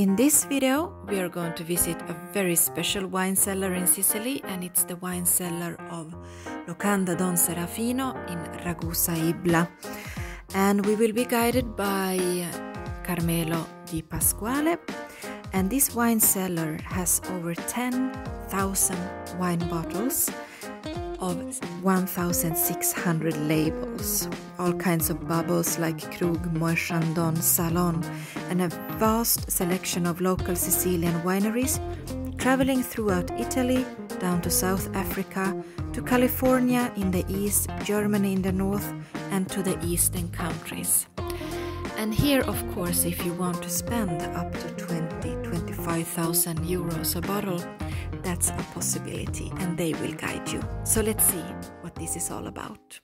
In this video, we are going to visit a very special wine cellar in Sicily, and it's the wine cellar of Locanda Don Serafino in Ragusa Ibla. And we will be guided by Carmelo Di Pasquale. And this wine cellar has over 10,000 wine bottles of 1,600 labels, all kinds of bubbles like Krug, Moët Chandon, Salon, and a vast selection of local Sicilian wineries, traveling throughout Italy, down to South Africa, to California in the east, Germany in the north, and to the eastern countries. And here, of course, if you want to spend up to 20 25,000 euros a bottle, that's a possibility and they will guide you. So let's see what this is all about.